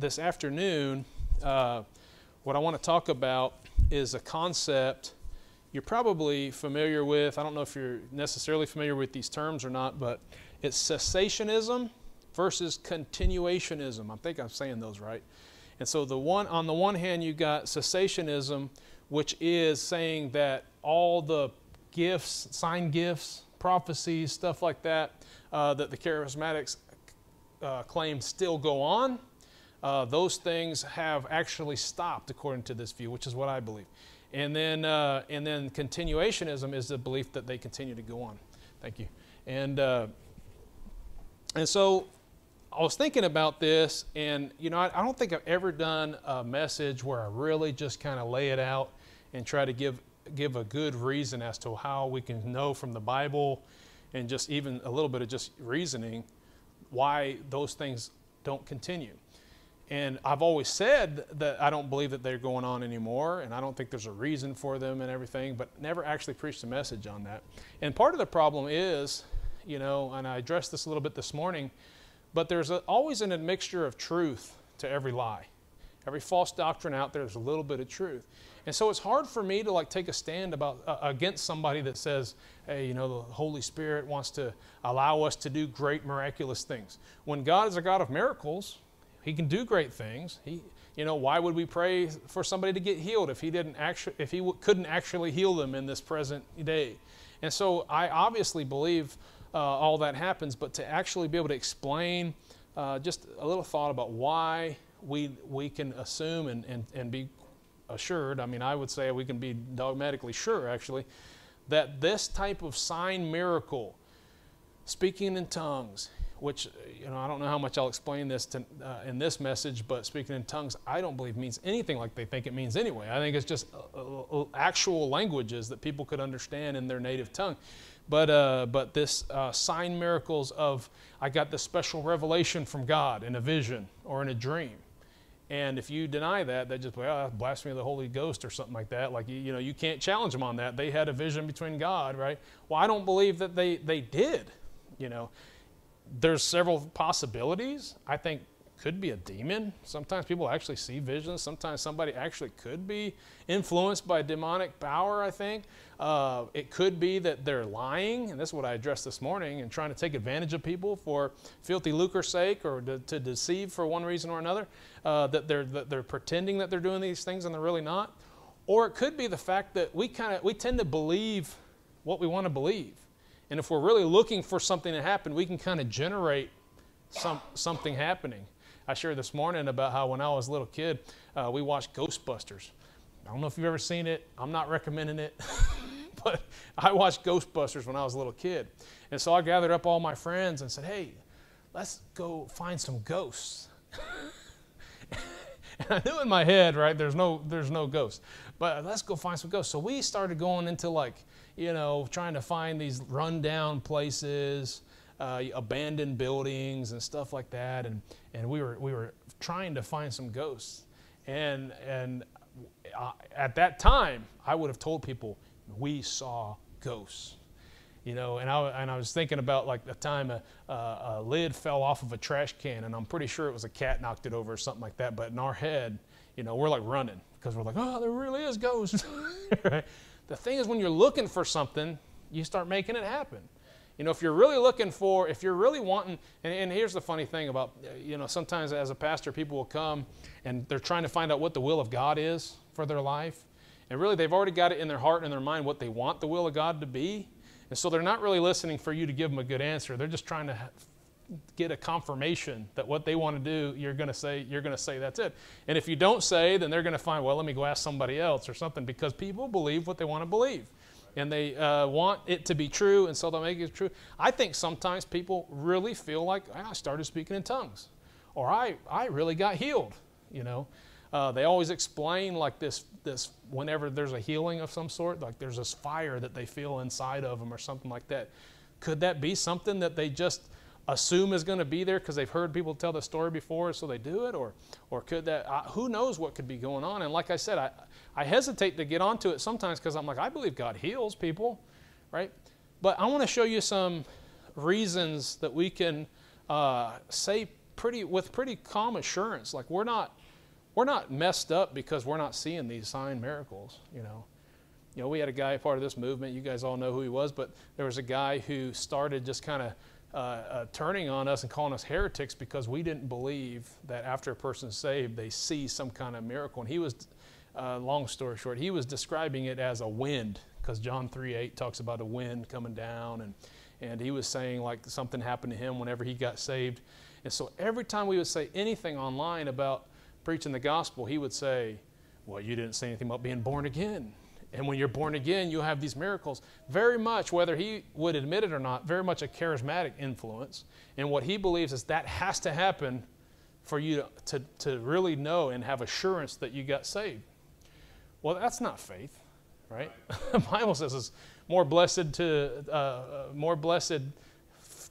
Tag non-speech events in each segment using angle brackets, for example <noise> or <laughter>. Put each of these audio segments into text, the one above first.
this afternoon, uh, what I want to talk about is a concept you're probably familiar with. I don't know if you're necessarily familiar with these terms or not, but it's cessationism versus continuationism. I think I'm saying those right. And so the one on the one hand you got cessationism, which is saying that all the gifts, sign gifts, prophecies, stuff like that, uh, that the charismatics uh, claim still go on. Uh, those things have actually stopped according to this view, which is what I believe. And then, uh, and then continuationism is the belief that they continue to go on. Thank you. And, uh, and so I was thinking about this, and you know, I, I, don't think I've ever done a message where I really just kind of lay it out and try to give give a good reason as to how we can know from the Bible, and just even a little bit of just reasoning why those things don't continue. And I've always said that I don't believe that they're going on anymore, and I don't think there's a reason for them and everything, but never actually preached a message on that. And part of the problem is, you know, and I addressed this a little bit this morning but there's a, always an admixture of truth to every lie. Every false doctrine out there, there's a little bit of truth. And so it's hard for me to like take a stand about uh, against somebody that says, "Hey, you know, the Holy Spirit wants to allow us to do great miraculous things." When God is a God of miracles, he can do great things. He, you know, why would we pray for somebody to get healed if he didn't actually if he couldn't actually heal them in this present day? And so I obviously believe uh, all that happens, but to actually be able to explain uh, just a little thought about why we, we can assume and, and, and be assured, I mean, I would say we can be dogmatically sure actually, that this type of sign miracle, speaking in tongues, which you know I don't know how much I'll explain this to, uh, in this message, but speaking in tongues I don't believe means anything like they think it means anyway. I think it's just uh, uh, actual languages that people could understand in their native tongue. But, uh, but this uh, sign miracles of I got this special revelation from God in a vision or in a dream. And if you deny that, they just well, blasphemy of the Holy Ghost or something like that. Like you, you know, you can't challenge them on that. They had a vision between God, right? Well, I don't believe that they they did. You know, there's several possibilities. I think could be a demon. Sometimes people actually see visions. Sometimes somebody actually could be influenced by demonic power, I think. Uh, it could be that they're lying, and this is what I addressed this morning, and trying to take advantage of people for filthy lucre's sake or to, to deceive for one reason or another, uh, that, they're, that they're pretending that they're doing these things and they're really not. Or it could be the fact that we kind of we tend to believe what we want to believe. And if we're really looking for something to happen, we can kind of generate some, something happening. I shared this morning about how when I was a little kid, uh, we watched Ghostbusters. I don't know if you've ever seen it. I'm not recommending it. <laughs> but I watched Ghostbusters when I was a little kid. And so I gathered up all my friends and said, hey, let's go find some ghosts. <laughs> and I knew in my head, right, there's no, there's no ghosts. But let's go find some ghosts. So we started going into like, you know, trying to find these rundown places uh, abandoned buildings and stuff like that, and and we were we were trying to find some ghosts, and and uh, at that time I would have told people we saw ghosts, you know, and I and I was thinking about like the time a, a, a lid fell off of a trash can, and I'm pretty sure it was a cat knocked it over or something like that, but in our head, you know, we're like running because we're like, oh, there really is ghosts. <laughs> right? The thing is, when you're looking for something, you start making it happen. You know, if you're really looking for, if you're really wanting, and, and, here's the funny thing about, uh, you know, sometimes as a pastor, people will come and they're trying to find out what the will of God is for their life. And really, they've already got it in their heart and in their mind what they want the will of God to be. And so they're not really listening for you to give them a good answer. They're just trying to get a confirmation that what they want to do, you're going to say, you're going to say that's it. And if you don't say, then they're going to find, well, let me go ask somebody else or something because people believe what they want to believe and they uh, want it to be true, and so they'll make it true. I think sometimes people really feel like I started speaking in tongues, or I, I really got healed. You know, uh, they always explain like this this whenever there's a healing of some sort, like there's this fire that they feel inside of them or something like that. Could that be something that they just assume is going to be there because they've heard people tell the story before, so they do it, or or could that? Uh, who knows what could be going on? And like I said, I I hesitate to get onto it sometimes because I'm like, I believe God heals people, right? But I want to show you some reasons that we can uh, say pretty with pretty calm assurance. Like we're not we're not messed up because we're not seeing these sign miracles, you know. You know, we had a guy part of this movement. You guys all know who he was, but there was a guy who started just kind of uh, uh, turning on us and calling us heretics because we didn't believe that after a person's saved, they see some kind of miracle. And he was, uh, long story short, he was describing it as a wind because John 3 8 talks about a wind coming down. And, and he was saying like something happened to him whenever he got saved. And so every time we would say anything online about preaching the gospel, he would say, Well, you didn't say anything about being born again. And when you're born again, you'll have these miracles. Very much, whether he would admit it or not, very much a charismatic influence. And what he believes is that has to happen for you to, to, to really know and have assurance that you got saved. Well, that's not faith, right? <laughs> the Bible says it's more blessed to uh, uh, more blessed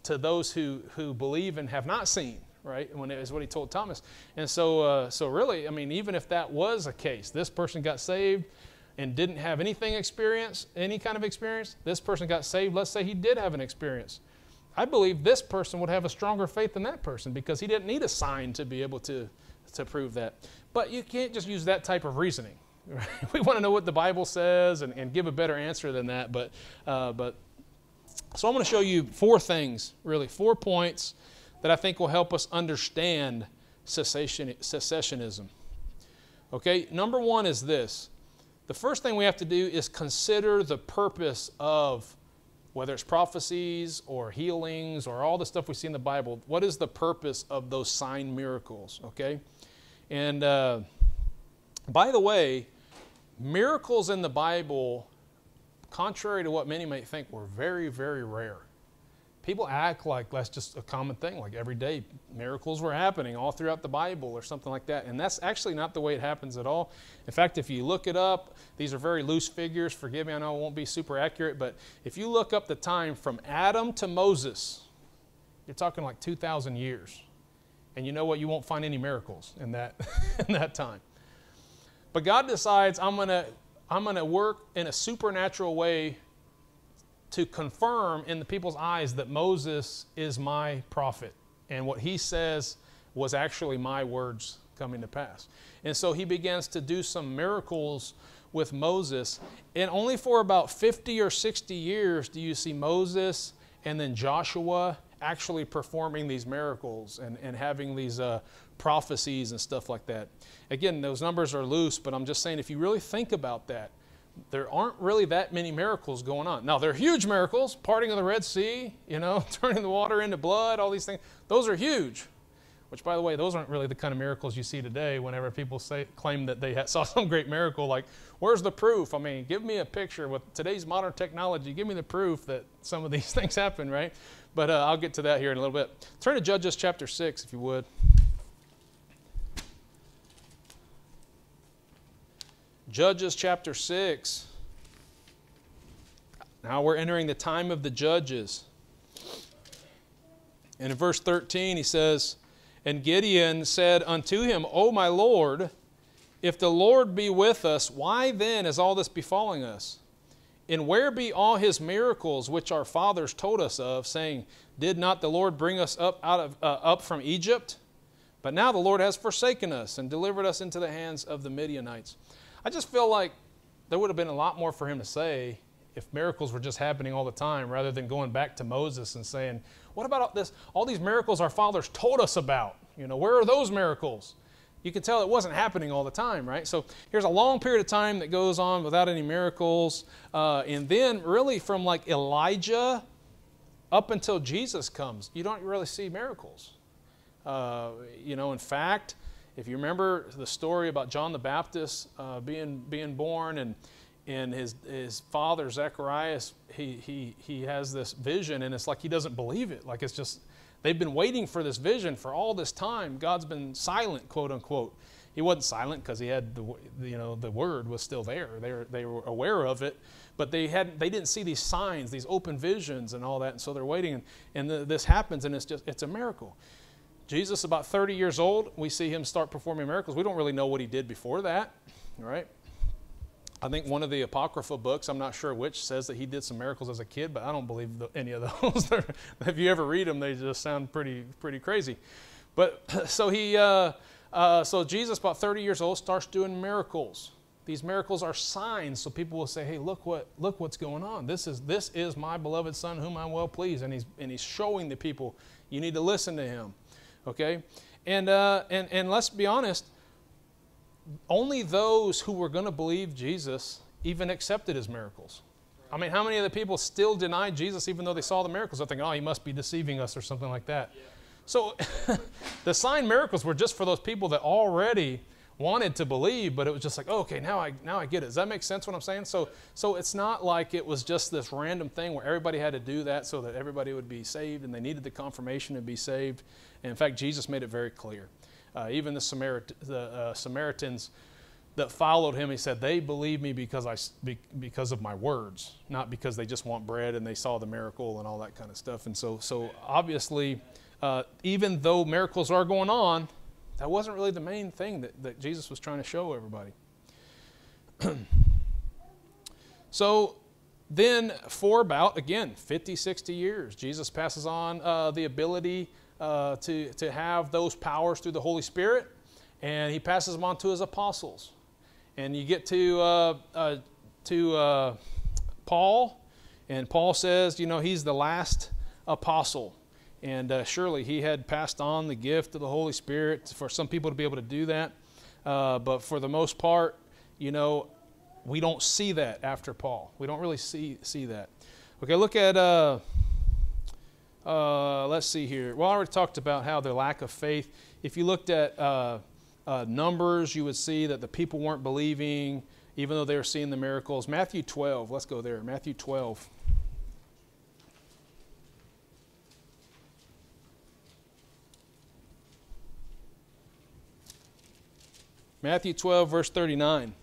to those who, who believe and have not seen right? When it is what he told Thomas. And so, uh, so really, I mean, even if that was a case, this person got saved, and didn't have anything experience, any kind of experience, this person got saved. Let's say he did have an experience. I believe this person would have a stronger faith than that person because he didn't need a sign to be able to, to prove that. But you can't just use that type of reasoning. Right? <laughs> We want to know what the Bible says and, and give a better answer than that. But, uh, but so I'm going to show you four things, really, four points that I think will help us understand cessation, cessationism. Okay, number one is this the first thing we have to do is consider the purpose of whether it's prophecies or healings or all the stuff we see in the Bible. What is the purpose of those sign miracles? Okay? And uh, by the way, miracles in the Bible, contrary to what many might think, were very, very rare people act like that's just a common thing, like every day miracles were happening all throughout the Bible or something like that. And that's actually not the way it happens at all. In fact, if you look it up, these are very loose figures. Forgive me, I know it won't be super accurate, but if you look up the time from Adam to Moses, you're talking like 2,000 years. And you know what? You won't find any miracles in that, <laughs> in that time. But God decides, I'm going to I'm going to work in a supernatural way to confirm in the people's eyes that Moses is my prophet and what he says was actually my words coming to pass. And so he begins to do some miracles with Moses. And only for about 50 or 60 years do you see Moses and then Joshua actually performing these miracles and, and having these uh, prophecies and stuff like that. Again, those numbers are loose, but I'm just saying if you really think about that, there aren't really that many miracles going on. Now, they're huge miracles, parting of the Red Sea, you know, <laughs> turning the water into blood, all these things. Those are huge. Which, by the way, those aren't really the kind of miracles you see today whenever people say, claim that they <laughs> saw some great miracle. Like, where's the proof? I mean, give me a picture with today's modern technology. Give me the proof that some of these <laughs> things happen, right? But uh, I'll get to that here in a little bit. Turn to Judges chapter 6, if you would. Judges chapter 6. Now we're entering the time of the judges. And in verse 13, he says, And Gideon said unto him, O my Lord, if the Lord be with us, why then is all this befalling us? And where be all his miracles which our fathers told us of, saying, Did not the Lord bring us up out of uh, up from Egypt? But now the Lord has forsaken us and delivered us into the hands of the Midianites. I just feel like there would have been a lot more for him to say if miracles were just happening all the time rather than going back to Moses and saying, What about all this? All these miracles our fathers told us about. You know, where are those miracles? You can tell it wasn't happening all the time, right? So here's a long period of time that goes on without any miracles. Uh, and then, really, from like Elijah up until Jesus comes, you don't really see miracles. Uh, you know, in fact, if you remember the story about John the Baptist uh, being, being born and, and his, his father, Zacharias, he, he, he has this vision and it's like he doesn't believe it. Like it's just, they've been waiting for this vision for all this time. God's been silent, quote unquote. He wasn't silent because he had the, you know, the word was still there. They were, they were aware of it, but they, had, they didn't see these signs, these open visions and all that. And so they're waiting and, and the, this happens and it's just, it's a miracle. Jesus, about 30 years old, we see him start performing miracles. We don't really know what he did before that, right? I think one of the Apocrypha books, I'm not sure which, says that he did some miracles as a kid, but I don't believe the, any of <laughs> those. <laughs> if you ever read them, they just sound pretty, pretty crazy. But <clears throat> so he, uh, uh, so Jesus, about 30 years old, starts doing miracles. These miracles are signs, so people will say, "Hey, look what look what's going on. This is this is my beloved son, whom I'm well pleased." And he's and he's showing the people, you need to listen to him. Okay, and uh, and and let's be honest, only those who were going to believe Jesus even accepted his miracles. I mean, how many of the people still denied Jesus even though they saw the miracles? They're thinking, "Oh, he must be deceiving us" or something like that. Yeah. So, <laughs> the sign miracles were just for those people that already wanted to believe, but it was just like, oh, okay, now I now I get it. Does that make sense what I'm saying? So so it's not like it was just this random thing where everybody had to do that so that everybody would be saved and they needed the confirmation to be saved. And in fact, Jesus made it very clear. Uh, even the, Samarit- the uh, Samaritans that followed him, he said, they believe me because I because of my words, not because they just want bread and they saw the miracle and all that kind of stuff. And so so obviously, uh, even though miracles are going on, that wasn't really the main thing that, that Jesus was trying to show everybody. <clears throat> so then, for about, again, 50, 60 years, Jesus passes on uh, the ability uh, to, to have those powers through the Holy Spirit, and he passes them on to his apostles. And you get to, uh, uh to uh, Paul, and Paul says, you know, he's the last apostle. And uh, surely he had passed on the gift of the Holy Spirit for some people to be able to do that. Uh, but for the most part, you know, we don't see that after Paul. We don't really see, see that. Okay, look at, uh, uh let's see here. Well, I already talked about how the lack of faith. If you looked at uh, uh, numbers, you would see that the people weren't believing, even though they were seeing the miracles. Matthew 12, let's go there. Matthew 12. Matthew 12, verse 39.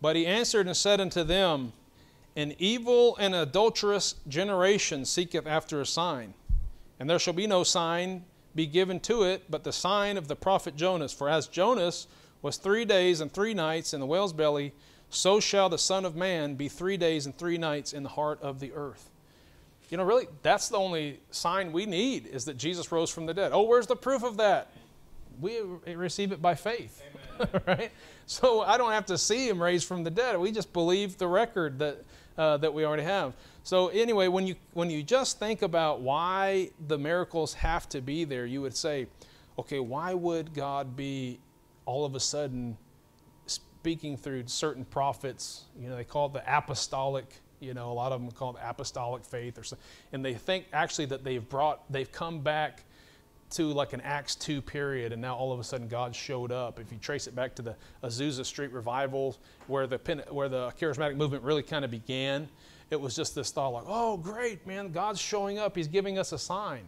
But he answered and said unto them, An evil and adulterous generation seeketh after a sign, and there shall be no sign be given to it but the sign of the prophet Jonas. For as Jonas was three days and three nights in the whale's belly, so shall the Son of Man be three days and three nights in the heart of the earth. You know, really, that's the only sign we need is that Jesus rose from the dead. Oh, where's the proof of that? We receive it by faith, <laughs> right? So I don't have to see him raised from the dead. We just believe the record that uh, that we already have. So anyway, when you when you just think about why the miracles have to be there, you would say, okay, why would God be all of a sudden speaking through certain prophets? You know, they call it the apostolic. You know, a lot of them call it apostolic faith, or something. and they think actually that they've brought, they've come back to like an Acts 2 period, and now all of a sudden God showed up. If you trace it back to the Azusa Street revival, where the, where the charismatic movement really kind of began, it was just this thought like, oh, great, man, God's showing up. He's giving us a sign.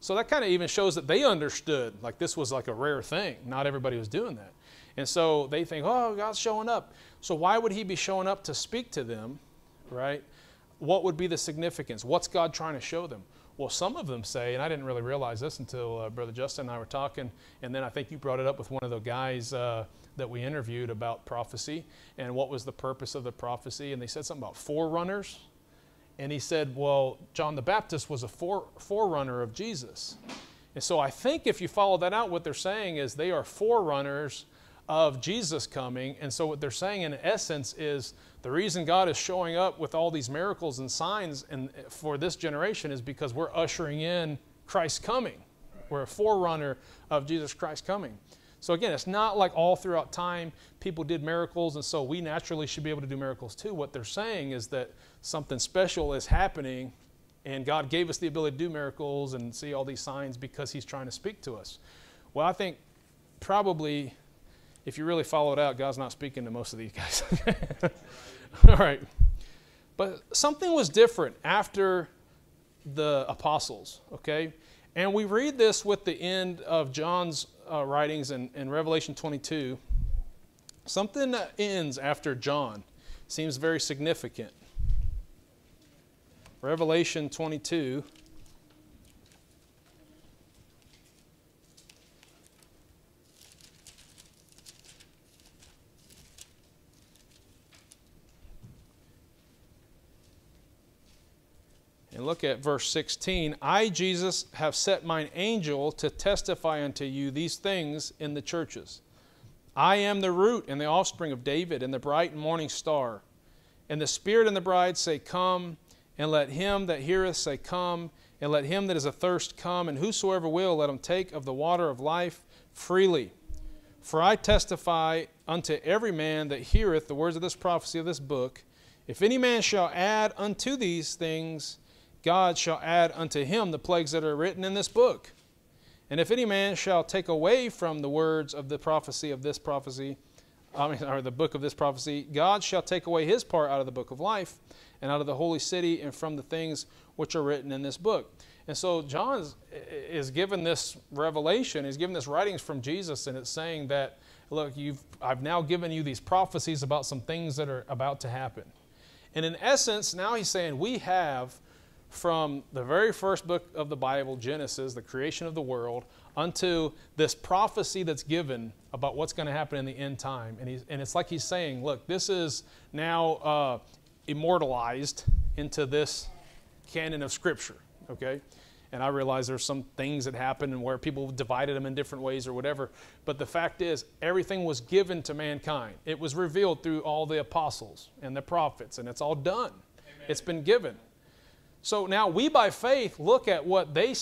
So that kind of even shows that they understood, like this was like a rare thing. Not everybody was doing that. And so they think, oh, God's showing up. So why would he be showing up to speak to them, right? What would be the significance? What's God trying to show them? Well, some of them say, and I didn't really realize this until uh, Brother Justin and I were talking, and then I think you brought it up with one of the guys uh, that we interviewed about prophecy and what was the purpose of the prophecy. And they said something about forerunners. And he said, well, John the Baptist was a fore, forerunner of Jesus. And so I think if you follow that out, what they're saying is they are forerunners of Jesus coming. And so what they're saying in essence is the reason God is showing up with all these miracles and signs and for this generation is because we're ushering in Christ's coming. We're a forerunner of Jesus Christ coming. So again, it's not like all throughout time people did miracles and so we naturally should be able to do miracles too. What they're saying is that something special is happening and God gave us the ability to do miracles and see all these signs because he's trying to speak to us. Well, I think probably if you really follow it out, God's not speaking to most of these guys. <laughs> All right. But something was different after the apostles, okay? And we read this with the end of John's uh, writings in, in Revelation 22. Something that ends after John seems very significant. Revelation 22. And look at verse 16. I, Jesus, have set mine angel to testify unto you these things in the churches. I am the root and the offspring of David and the bright morning star. And the Spirit and the bride say, Come, and let him that heareth say, Come, and let him that is athirst come, and whosoever will, let him take of the water of life freely. For I testify unto every man that heareth the words of this prophecy of this book, if any man shall add unto these things, God shall add unto him the plagues that are written in this book. And if any man shall take away from the words of the prophecy of this prophecy, I mean, or the book of this prophecy, God shall take away his part out of the book of life, and out of the holy city, and from the things which are written in this book. And so John is given this revelation, he's given this writings from Jesus, and it's saying that, look, you've, I've now given you these prophecies about some things that are about to happen. And in essence, now he's saying we have from the very first book of the Bible, Genesis, the creation of the world, unto this prophecy that's given about what's going to happen in the end time. And, he's, and it's like he's saying, look, this is now uh, immortalized into this canon of Scripture, okay? And I realize there's some things that happen and where people divided them in different ways or whatever. But the fact is, everything was given to mankind. It was revealed through all the apostles and the prophets, and it's all done. Amen. It's been given. So now we by faith look at what they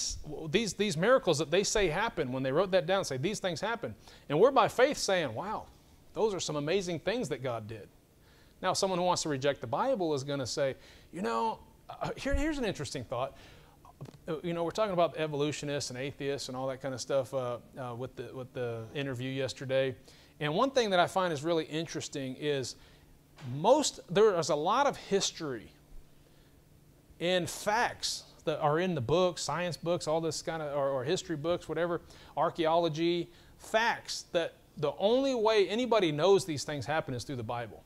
these these miracles that they say happen when they wrote that down say these things happen. And we're by faith saying, "Wow, those are some amazing things that God did." Now, someone who wants to reject the Bible is going to say, "You know, uh, here, here's an interesting thought uh, you know, we're talking about evolutionists and atheists and all that kind of stuff uh, uh, with, the, with the interview yesterday. And one thing that I find is really interesting is most, there is a lot of history in facts that are in the books, science books, all this kind of, or, or history books, whatever, archaeology, facts that the only way anybody knows these things happen is through the Bible.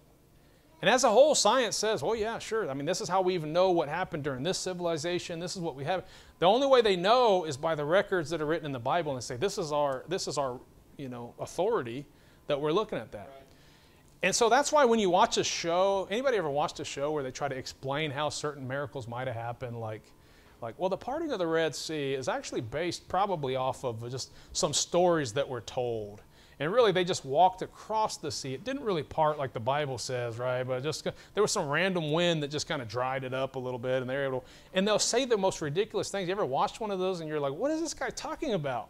And as a whole, science says, oh, yeah, sure. I mean, this is how we even know what happened during this civilization. This is what we have. The only way they know is by the records that are written in the Bible and say, this is our, this is our you know, authority that we're looking at that. Right. And so that's why when you watch a show, anybody ever watched a show where they try to explain how certain miracles might have happened, like, like, well, the parting of the Red Sea is actually based probably off of just some stories that were told. And really, they just walked across the sea. It didn't really part like the Bible says, right? But just there was some random wind that just kind of dried it up a little bit, and they're able. To, and they'll say the most ridiculous things. You ever watched one of those, and you're like, "What is this guy talking about?"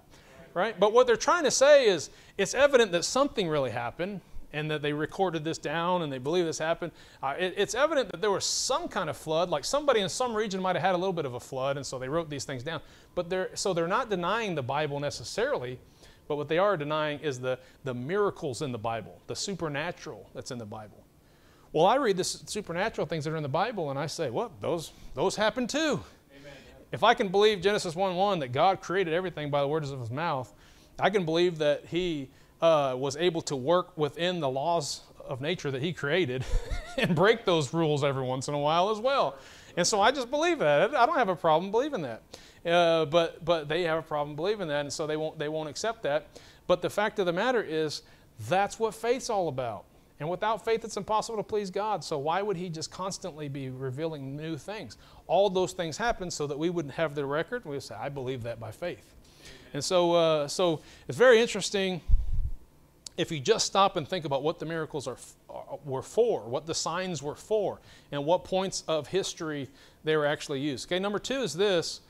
Right? But what they're trying to say is, it's evident that something really happened, and that they recorded this down, and they believe this happened. Uh, it, it's evident that there was some kind of flood, like somebody in some region might have had a little bit of a flood, and so they wrote these things down. But they're so they're not denying the Bible necessarily but what they are denying is the, the miracles in the Bible, the supernatural that's in the Bible. Well, I read the supernatural things that are in the Bible and I say, well, those, those happen too. Amen. If I can believe Genesis 1 1 that God created everything by the words of his mouth, I can believe that he uh, was able to work within the laws of nature that he created <laughs> and break those rules every once in a while as well. And so I just believe that. I don't have a problem believing that. Uh, but, but they have a problem believing that, and so they won't, they won't accept that. But the fact of the matter is, that's what faith's all about. And without faith, it's impossible to please God. So why would He just constantly be revealing new things? All those things happen so that we wouldn't have the record. We would say, I believe that by faith. And so, uh, so it's very interesting if you just stop and think about what the miracles are, were for, what the signs were for, and what points of history they were actually used. Okay, number two is this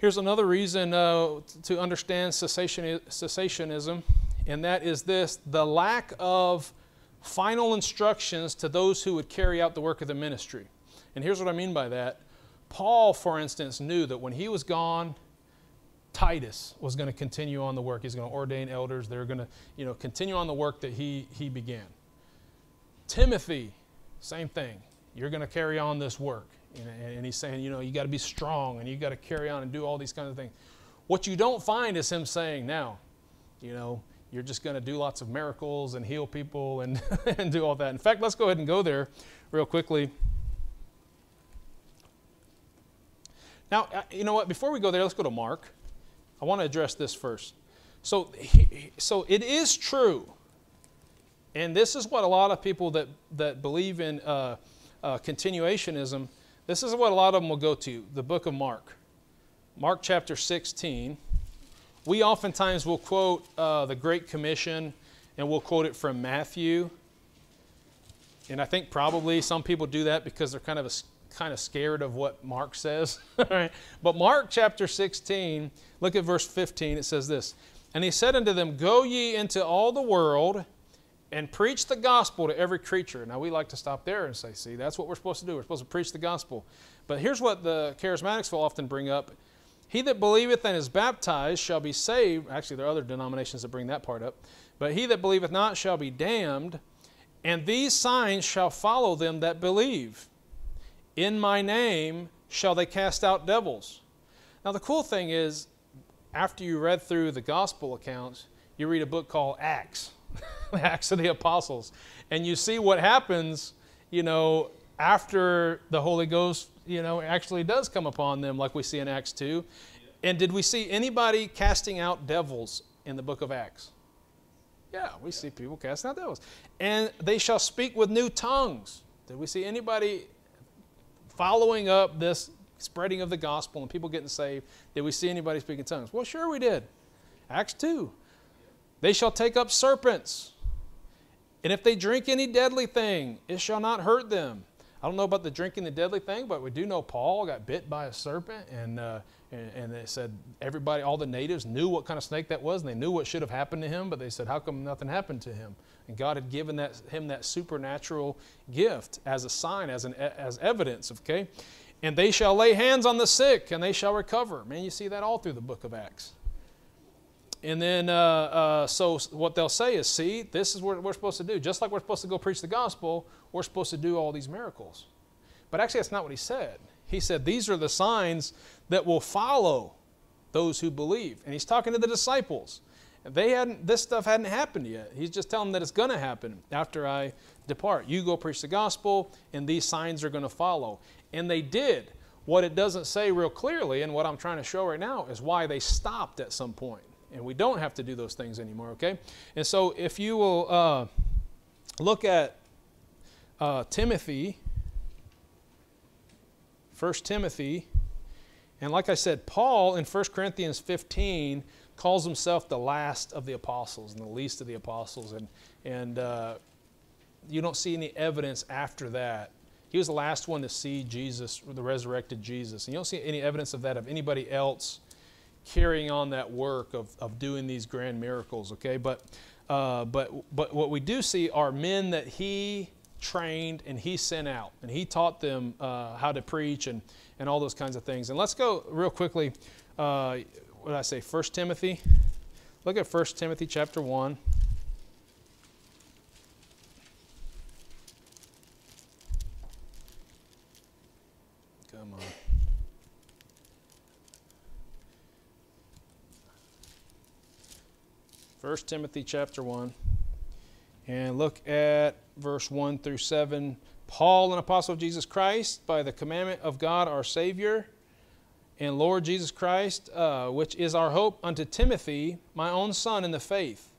Here's another reason uh, to understand cessation, cessationism, and that is this the lack of final instructions to those who would carry out the work of the ministry. And here's what I mean by that. Paul, for instance, knew that when he was gone, Titus was going to continue on the work. He's going to ordain elders. They're going to, you know, continue on the work that he, he began. Timothy, same thing. You're going to carry on this work. And he's saying, you know, you got to be strong and you got to carry on and do all these kinds of things. What you don't find is him saying, now, you know, you're just going to do lots of miracles and heal people and, <laughs> and do all that. In fact, let's go ahead and go there real quickly. Now, uh, you know what? Before we go there, let's go to Mark. I want to address this first. So, so it is true, and this is what a lot of people that, that believe in uh, uh, continuationism This is what a lot of them will go to the book of Mark. Mark chapter 16. We oftentimes will quote uh, the Great Commission and we'll quote it from Matthew. And I think probably some people do that because they're kind of a, kind of scared of what Mark says. <laughs> right? but Mark chapter 16, look at verse 15. It says this And he said unto them, Go ye into all the world and preach the gospel to every creature. Now, we like to stop there and say, See, that's what we're supposed to do. We're supposed to preach the gospel. But here's what the charismatics will often bring up He that believeth and is baptized shall be saved. Actually, there are other denominations that bring that part up. But he that believeth not shall be damned. And these signs shall follow them that believe. In my name shall they cast out devils. Now, the cool thing is, after you read through the gospel accounts, you read a book called Acts, <laughs> Acts of the Apostles, and you see what happens, you know, after the Holy Ghost, you know, actually does come upon them, like we see in Acts 2. And did we see anybody casting out devils in the book of Acts? Yeah, we see people casting out devils. And they shall speak with new tongues. Did we see anybody following up this spreading of the gospel and people getting saved? Did we see anybody speaking tongues? Well, sure we did. Acts 2. They shall take up serpents. And if they drink any deadly thing, it shall not hurt them. I don't know about the drinking the deadly thing, but we do know Paul got bit by a serpent, and, uh, and, and they said everybody, all the natives knew what kind of snake that was, and they knew what should have happened to him, but they said, how come nothing happened to him? And God had given that, him that supernatural gift as a sign, as, an, as evidence, okay? And they shall lay hands on the sick, and they shall recover. Man, you see that all through the book of Acts. And then, uh, uh, so what they'll say is, see, this is what we're supposed to do. Just like we're supposed to go preach the gospel, we're supposed to do all these miracles. But actually, that's not what he said. He said, these are the signs that will follow those who believe. And he's talking to the disciples. They hadn't, this stuff hadn't happened yet. He's just telling them that it's going to happen after I depart. You go preach the gospel, and these signs are going to follow. And they did. What it doesn't say real clearly, and what I'm trying to show right now, is why they stopped at some point and we don't have to do those things anymore, okay? And so if you will uh, look at uh, Timothy, 1 Timothy, and like I said, Paul in 1 Corinthians 15 calls himself the last of the apostles and the least of the apostles, and, and uh, you don't see any evidence after that. He was the last one to see Jesus, the resurrected Jesus. And you don't see any evidence of that of anybody else carrying on that work of, of doing these grand miracles, okay? But, uh, but, but what we do see are men that he trained and he sent out, and he taught them uh, how to preach and, and all those kinds of things. And let's go real quickly. Uh, what did I say? First Timothy. Look at First Timothy chapter 1. Come on. 1 Timothy chapter 1. And look at verse 1 through 7. Paul, an apostle of Jesus Christ, by the commandment of God our Savior and Lord Jesus Christ, uh, which is our hope, unto Timothy, my own son in the faith.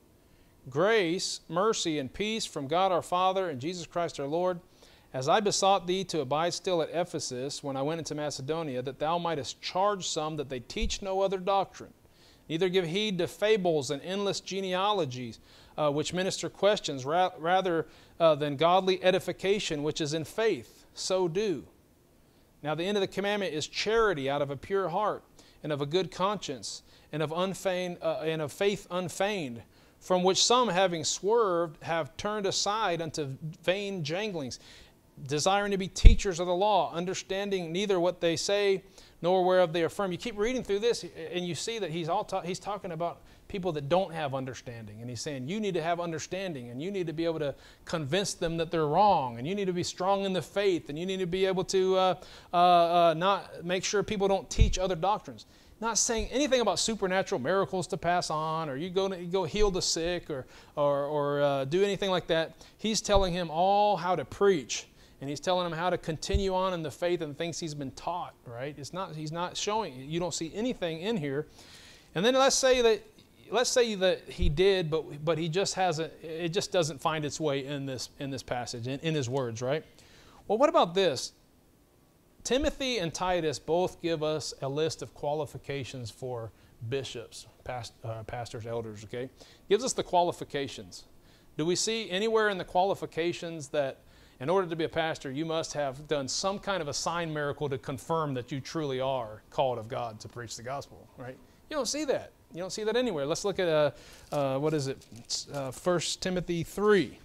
Grace, mercy, and peace from God our Father and Jesus Christ our Lord. As I besought thee to abide still at Ephesus when I went into Macedonia, that thou mightest charge some that they teach no other doctrine Neither give heed to fables and endless genealogies, uh, which minister questions, ra- rather uh, than godly edification, which is in faith. So do. Now, the end of the commandment is charity out of a pure heart, and of a good conscience, and of, unfeigned, uh, and of faith unfeigned, from which some, having swerved, have turned aside unto vain janglings, desiring to be teachers of the law, understanding neither what they say nor whereof they affirm. You keep reading through this, and you see that he's all ta- he's talking about people that don't have understanding, and he's saying you need to have understanding, and you need to be able to convince them that they're wrong, and you need to be strong in the faith, and you need to be able to uh, uh, uh, not make sure people don't teach other doctrines. Not saying anything about supernatural miracles to pass on, or you go to, you go heal the sick, or or, or uh, do anything like that. He's telling him all how to preach and he's telling him how to continue on in the faith and things he's been taught, right? It's not, he's not showing, you don't see anything in here. And then let's say that, let's say that he did, but, but he just hasn't, it just doesn't find its way in this, in this passage, in, in his words, right? Well, what about this? Timothy and Titus both give us a list of qualifications for bishops, past, uh, pastors, elders, okay? Gives us the qualifications. Do we see anywhere in the qualifications that in order to be a pastor, you must have done some kind of a sign miracle to confirm that you truly are called of God to preach the gospel, right? You don't see that. You don't see that anywhere. Let's look at, uh, uh, what is it? Uh, 1 Timothy 3.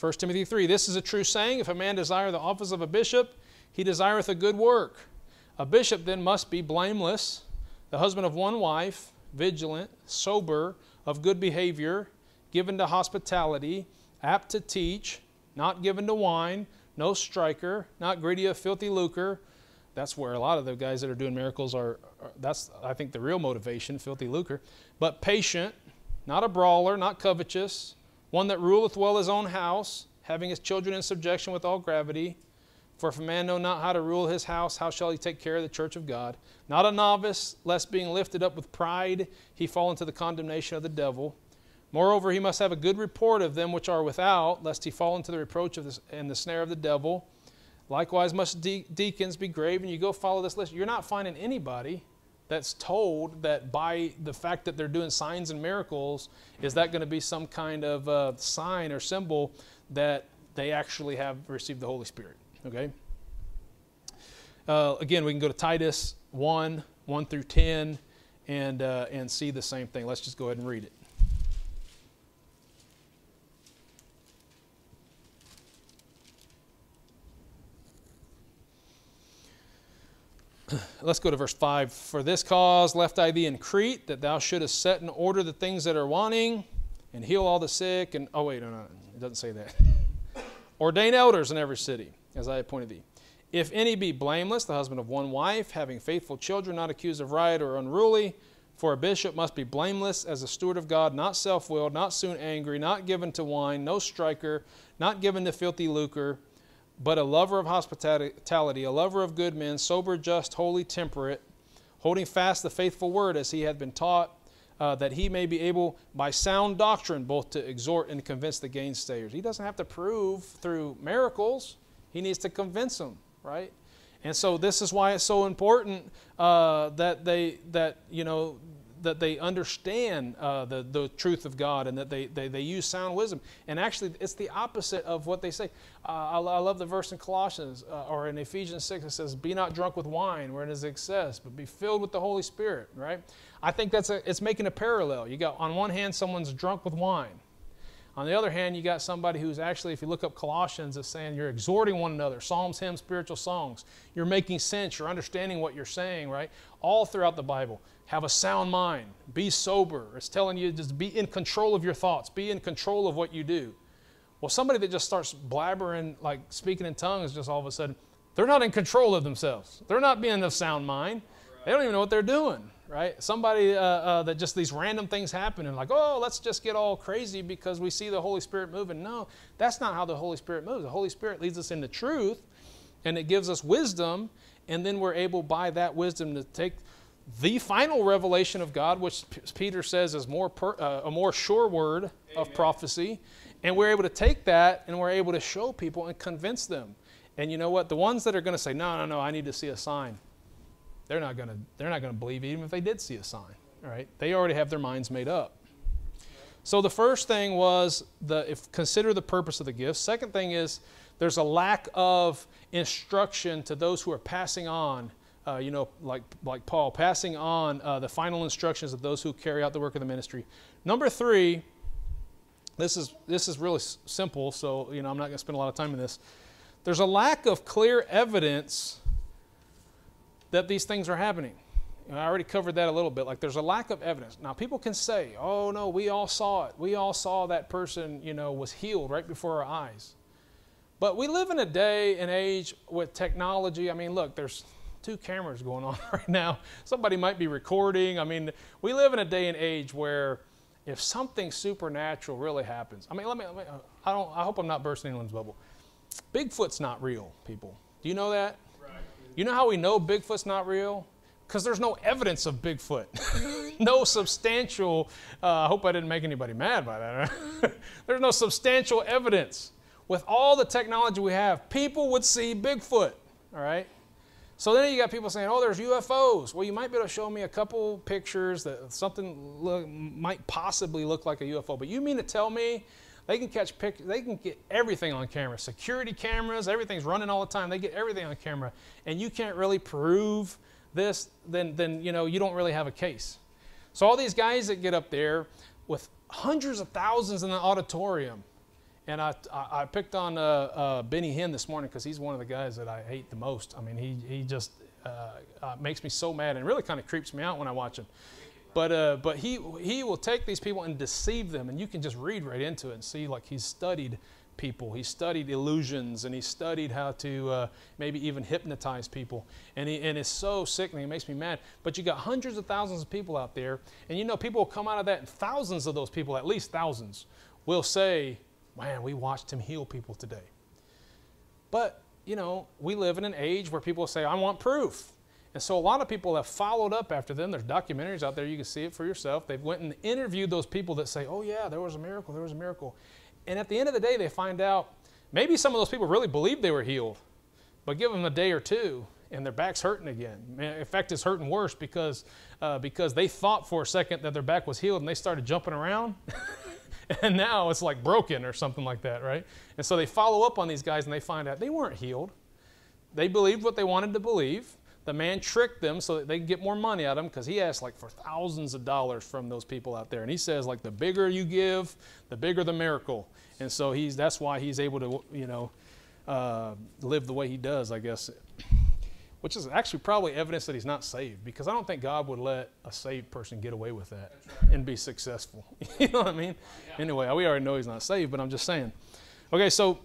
1 Timothy 3 This is a true saying if a man desire the office of a bishop, he desireth a good work. A bishop then must be blameless, the husband of one wife, vigilant, sober, of good behavior, given to hospitality, apt to teach, not given to wine, no striker, not greedy of filthy lucre. That's where a lot of the guys that are doing miracles are, are that's, I think, the real motivation, filthy lucre. But patient, not a brawler, not covetous one that ruleth well his own house, having his children in subjection with all gravity. For if a man know not how to rule his house, how shall he take care of the church of God? Not a novice, lest being lifted up with pride he fall into the condemnation of the devil. Moreover, he must have a good report of them which are without, lest he fall into the reproach of and the snare of the devil. Likewise, must de- deacons be grave, and you go follow this list. You're not finding anybody that's told that by the fact that they're doing signs and miracles, is that going to be some kind of uh, sign or symbol that they actually have received the Holy Spirit? Okay? Uh, again, we can go to Titus 1 1 through 10 and, uh, and see the same thing. Let's just go ahead and read it. <clears throat> let's go to verse 5. For this cause left I thee in Crete, that thou shouldest set in order the things that are wanting, and heal all the sick. And oh, wait, no, no, it doesn't say that. <laughs> Ordain elders in every city, as I appointed thee. If any be blameless, the husband of one wife, having faithful children, not accused of riot or unruly, for a bishop must be blameless as a steward of God, not self willed, not soon angry, not given to wine, no striker, not given to filthy lucre but a lover of hospitality, a lover of good men, sober, just, holy, temperate, holding fast the faithful word as he had been taught, uh, that he may be able by sound doctrine both to exhort and convince the gainsayers. He doesn't have to prove through miracles, he needs to convince them, right? And so this is why it's so important uh, that they that you know that they understand uh, the, the truth of God and that they, they, they use sound wisdom. And actually, it's the opposite of what they say. Uh, I, I, love the verse in Colossians uh, or in Ephesians 6 it says, Be not drunk with wine wherein is excess, but be filled with the Holy Spirit, right? I think that's a, it's making a parallel. You got, on one hand, someone's drunk with wine. On the other hand, you got somebody who's actually, if you look up Colossians, it's saying you're exhorting one another, psalms, hymns, spiritual songs. You're making sense, you're understanding what you're saying, right? All throughout the Bible. Have a sound mind, be sober. It's telling you just be in control of your thoughts, be in control of what you do. Well, somebody that just starts blabbering, like speaking in tongues, just all of a sudden, they're not in control of themselves. They're not being of sound mind. They don't even know what they're doing, right? Somebody uh, uh, that just these random things happen and like, oh, let's just get all crazy because we see the Holy Spirit moving. No, that's not how the Holy Spirit moves. The Holy Spirit leads us into truth and it gives us wisdom, and then we're able by that wisdom to take the final revelation of God, which Peter says is more per, uh, a more sure word Amen. of prophecy, and we're able to take that and we're able to show people and convince them. And you know what? The ones that are going to say, "No, no, no, I need to see a sign," they're not going to they're not going to believe even if they did see a sign. Right? They already have their minds made up. So the first thing was the if consider the purpose of the gift. Second thing is there's a lack of instruction to those who are passing on. Uh, you know, like like Paul, passing on uh, the final instructions of those who carry out the work of the ministry. Number three, this is this is really simple. So you know, I'm not going to spend a lot of time in this. There's a lack of clear evidence that these things are happening. I already covered that a little bit. Like there's a lack of evidence. Now people can say, "Oh no, we all saw it. We all saw that person, you know, was healed right before our eyes." But we live in a day and age with technology. I mean, look, there's two cameras going <laughs> on right now. Somebody might be recording. I mean, we live in a day and age where if something supernatural really happens, I mean, let me, let me uh, I don't I hope I'm not bursting anyone's bubble. Bigfoot's not real, people. Do you know that? You know how we know Bigfoot's not real? Because there's no evidence of Bigfoot. <laughs> no substantial, uh, I hope I didn't make anybody mad by that. <laughs> there's no substantial evidence. with all the technology we have, people would see Bigfoot, all right? So then you got people saying, oh, there's UFOs. Well, you might be able to show me a couple pictures that something look, might possibly look like a UFO. But you mean to tell me they can catch pic, they can get everything on camera, security cameras, everything's running all the time. They get everything on camera, and you can't really prove this. Then, then you know you don't really have a case. So all these guys that get up there with hundreds of thousands in the auditorium, and I, I, I picked on uh, uh, Benny Hinn this morning because he's one of the guys that I hate the most. I mean, he, he just uh, uh makes me so mad and really kind of creeps me out when I watch him. But, uh, but he, he will take these people and deceive them, and you can just read right into it and see like he's studied people. He studied illusions and he studied how to uh, maybe even hypnotize people. And, he, and it's so sickening, it makes me mad. But you got hundreds of thousands of people out there, and you know, people will come out of that, and thousands of those people, at least thousands, will say, Man, we watched him heal people today. But, you know, we live in an age where people say, I want proof. And so a lot of people have followed up after them. There's documentaries out there. You can see it for yourself. They've went and interviewed those people that say, oh, yeah, there was a miracle. There was a miracle. And at the end of the day, they find out maybe some of those people really believed they were healed. But give them a day or two, and their back's hurting again. In fact, it's hurting worse because, uh, because they thought for a second that their back was healed and they started jumping around. <laughs> and now it's like broken or something like that, right? And so they follow up on these guys and they find out they weren't healed. They believed what they wanted to believe the man tricked them so that they could get more money out of him because he asked like for thousands of dollars from those people out there. And he says like the bigger you give, the bigger the miracle. And so he's that's why he's able to you know uh, live the way he does, I guess. Which is actually probably evidence that he's not saved because I don't think God would let a saved person get away with that right. and be successful. <laughs> you know what I mean? Yeah. Anyway, we already know he's not saved, but I'm just saying. Okay, so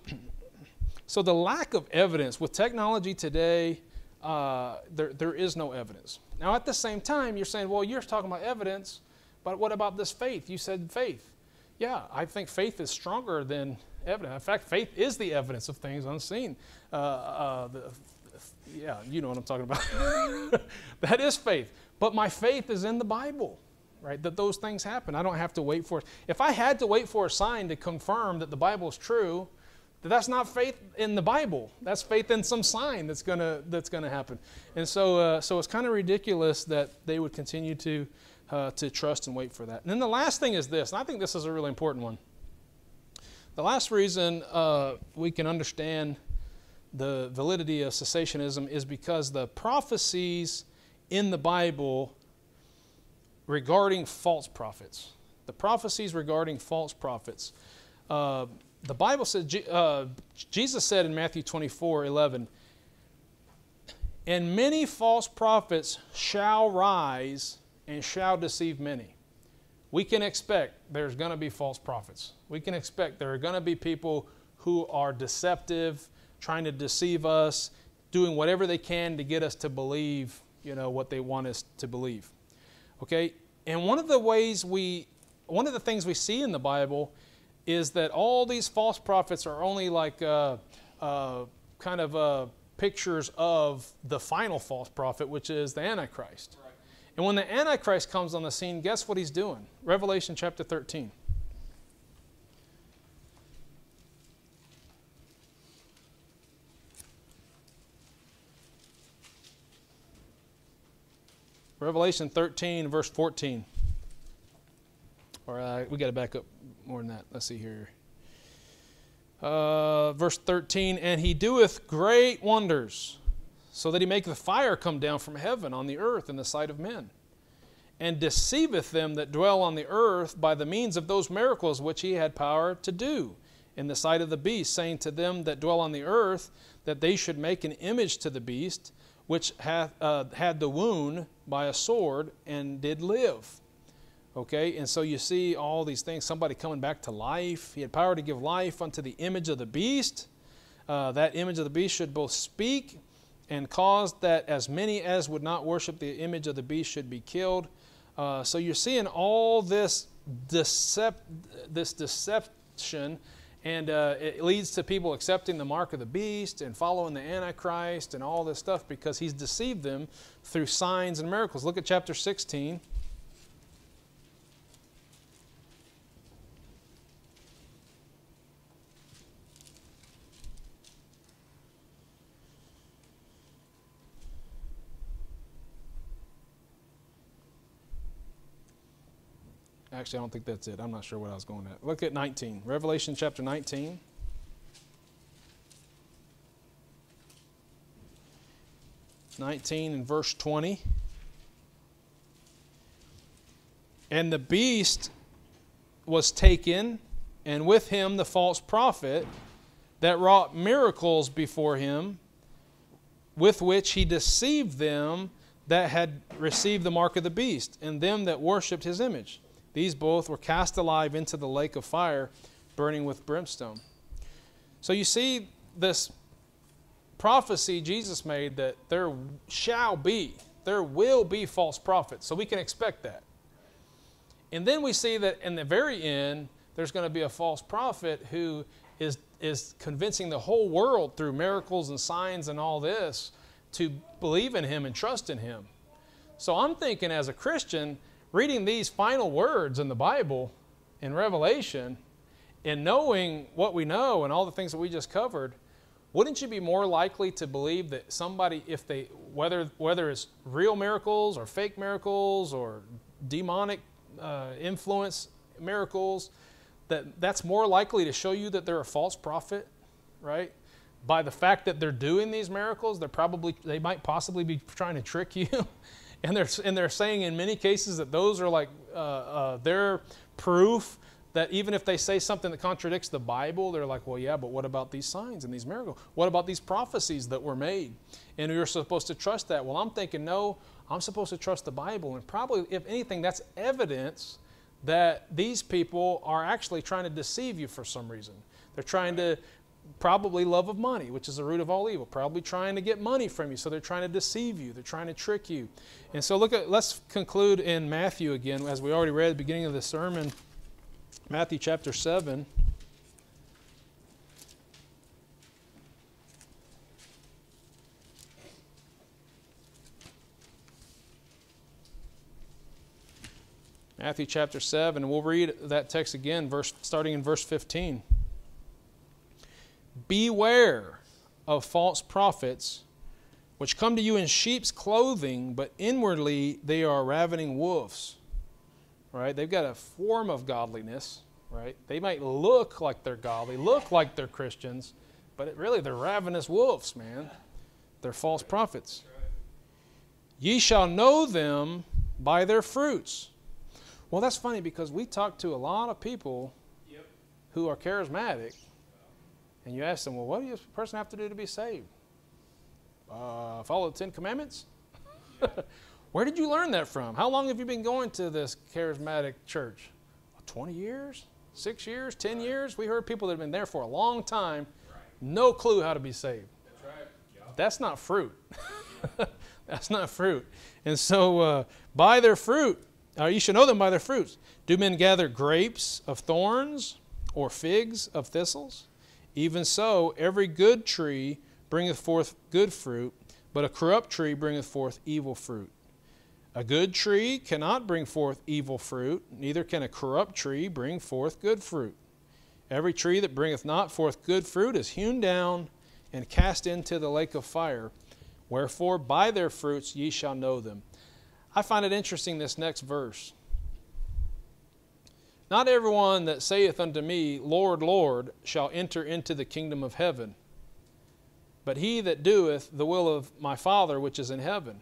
<clears throat> so the lack of evidence with technology today uh, there, there is no evidence. Now, at the same time, you're saying, well, you're talking about evidence, but what about this faith? You said faith. Yeah, I think faith is stronger than evidence. In fact, faith is the evidence of things unseen. Uh, uh, the, yeah, you know what I'm talking about. <laughs> that is faith. But my faith is in the Bible, right? That those things happen. I don't have to wait for it. If I had to wait for a sign to confirm that the Bible is true, that's not faith in the Bible. That's faith in some sign that's gonna that's gonna happen. And so uh, so it's kind of ridiculous that they would continue to uh, to trust and wait for that. And then the last thing is this, and I think this is a really important one. The last reason uh, we can understand the validity of cessationism is because the prophecies in the Bible regarding false prophets, the prophecies regarding false prophets. The Bible says, uh, Jesus said in Matthew 24 11, and many false prophets shall rise and shall deceive many. We can expect there's going to be false prophets. We can expect there are going to be people who are deceptive, trying to deceive us, doing whatever they can to get us to believe, you know, what they want us to believe. Okay? And one of the ways we, one of the things we see in the Bible is that all these false prophets are only like uh, uh, kind of uh, pictures of the final false prophet, which is the Antichrist. Right. And when the Antichrist comes on the scene, guess what he's doing? Revelation chapter 13. Revelation 13, verse 14. Or uh, we got to back up more than that. Let's see here. Uh, verse 13, and he doeth great wonders, so that he maketh fire come down from heaven on the earth in the sight of men, and deceiveth them that dwell on the earth by the means of those miracles which he had power to do in the sight of the beast, saying to them that dwell on the earth that they should make an image to the beast, which hath, uh, had the wound by a sword and did live. Okay, and so you see all these things somebody coming back to life. He had power to give life unto the image of the beast. Uh, that image of the beast should both speak and cause that as many as would not worship the image of the beast should be killed. Uh, so you're seeing all this, decep- this deception, and uh, it leads to people accepting the mark of the beast and following the Antichrist and all this stuff because he's deceived them through signs and miracles. Look at chapter 16. Actually, I don't think that's it. I'm not sure what I was going at. Look at 19. Revelation chapter 19. Nineteen and verse twenty. And the beast was taken, and with him the false prophet that wrought miracles before him, with which he deceived them that had received the mark of the beast, and them that worshipped his image. These both were cast alive into the lake of fire, burning with brimstone. So you see this prophecy Jesus made that there shall be, there will be false prophets. So we can expect that. And then we see that in the very end, there's going to be a false prophet who is, is convincing the whole world through miracles and signs and all this to believe in him and trust in him. So I'm thinking as a Christian, reading these final words in the Bible in Revelation and knowing what we know and all the things that we just covered, wouldn't you be more likely to believe that somebody, if they, whether, whether it's real miracles or fake miracles or demonic uh, influence miracles, that that's more likely to show you that they're a false prophet, right? By the fact that they're doing these miracles, they're probably they might possibly be trying to trick you, <laughs> and they're and they're saying in many cases that those are like uh, uh, their proof that even if they say something that contradicts the Bible, they're like, well, yeah, but what about these signs and these miracles? What about these prophecies that were made? And we are supposed to trust that. Well, I'm thinking, no, I'm supposed to trust the Bible. And probably, if anything, that's evidence that these people are actually trying to deceive you for some reason. They're trying to probably love of money, which is the root of all evil. Probably trying to get money from you, so they're trying to deceive you. They're trying to trick you. And so look at let's conclude in Matthew again, as we already read at the beginning of the sermon, Matthew chapter seven. Matthew chapter 7, and we'll read that text again, verse, starting in verse 15. Beware of false prophets, which come to you in sheep's clothing, but inwardly they are ravening wolves. Right? They've got a form of godliness, right? They might look like they're godly, look like they're Christians, but it, really they're ravenous wolves, man. They're false prophets. Ye shall know them by their fruits. Well, that's funny because we talk to a lot of people yep. who are charismatic, and you ask them, well, what does a person have to do to be saved? Uh, follow the Ten Commandments? <laughs> Where did you learn that from? How long have you been going to this charismatic church? 20 years? Six years? 10 right. years? We heard people that have been there for a long time, right. no clue how to be saved. That's right. Yep. That's not fruit. <laughs> That's not fruit. And so, uh, by their fruit, uh, you should know them by their fruits. Do men gather grapes of thorns or figs of thistles? Even so, every good tree bringeth forth good fruit, but a corrupt tree bringeth forth evil fruit. A good tree cannot bring forth evil fruit, neither can a corrupt tree bring forth good fruit. Every tree that bringeth not forth good fruit is hewn down and cast into the lake of fire. Wherefore, by their fruits ye shall know them. I find it interesting this next verse. Not everyone that saith unto me, Lord, Lord, shall enter into the kingdom of heaven, but he that doeth the will of my Father which is in heaven.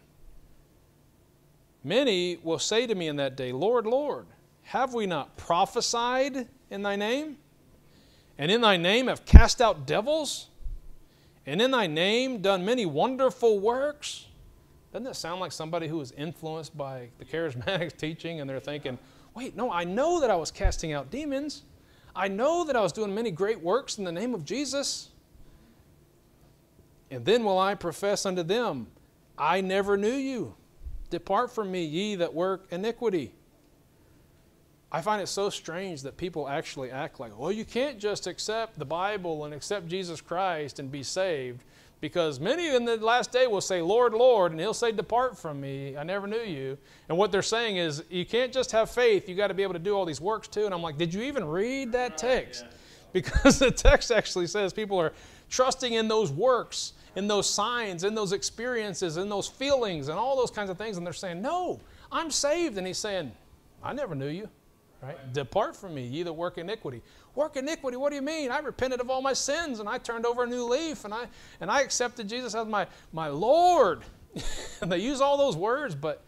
Many will say to me in that day, Lord, Lord, have we not prophesied in thy name? And in thy name have cast out devils? And in thy name done many wonderful works? Doesn't that sound like somebody who was influenced by the charismatic <laughs> teaching and they're thinking, wait, no, I know that I was casting out demons. I know that I was doing many great works in the name of Jesus. And then will I profess unto them, I never knew you. Depart from me, ye that work iniquity. I find it so strange that people actually act like, well, you can't just accept the Bible and accept Jesus Christ and be saved. Because many in the last day will say, Lord, Lord, and he'll say, Depart from me. I never knew you. And what they're saying is, you can't just have faith, you got to be able to do all these works too. And I'm like, Did you even read that text? <laughs> Because the text actually says people are trusting in those works, in those signs, in those experiences, in those feelings, and all those kinds of things. And they're saying, No, I'm saved. And he's saying, I never knew you. Right? Depart from me, ye that work iniquity. Work iniquity, what do you mean? I repented of all my sins and I turned over a new leaf and I and I accepted Jesus as my, my Lord. <laughs> and they use all those words, but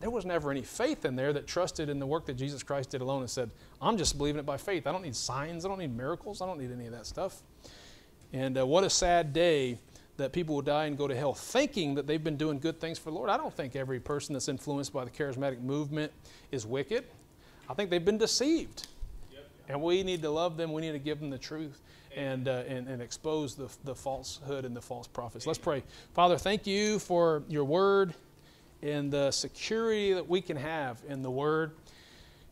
there was never any faith in there that trusted in the work that Jesus Christ did alone and said, I'm just believing it by faith. I don't need signs, I don't need miracles, I don't need any of that stuff. And uh, what a sad day that people will die and go to hell thinking that they've been doing good things for the Lord. I don't think every person that's influenced by the charismatic movement is wicked. I think they've been deceived. Yep. And we need to love them. We need to give them the truth and, uh, and, and expose the, the falsehood and the false prophets. Let's pray. Father, thank you for your word and the security that we can have in the word.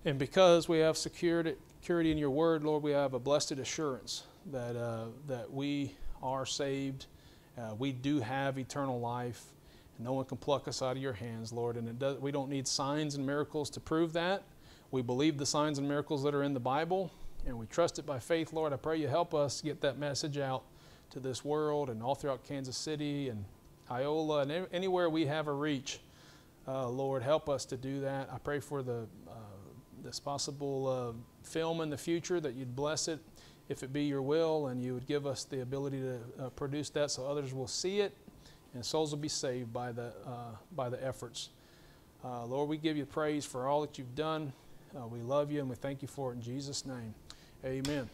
And because we have security, security in your word, Lord, we have a blessed assurance that, uh, that we are saved. Uh, we do have eternal life. And No one can pluck us out of your hands, Lord. And does, we don't need signs and miracles to prove that. We believe the signs and miracles that are in the Bible, and we trust it by faith, Lord. I pray you help us get that message out to this world and all throughout Kansas City and Iola and anywhere we have a reach. Uh, Lord, help us to do that. I pray for the uh, this possible uh, film in the future that you'd bless it if it be your will, and you would give us the ability to uh, produce that so others will see it and souls will be saved by the, uh, by the efforts. Uh, Lord, we give you praise for all that you've done. Uh, we love you and we thank you for it in Jesus' name. Amen.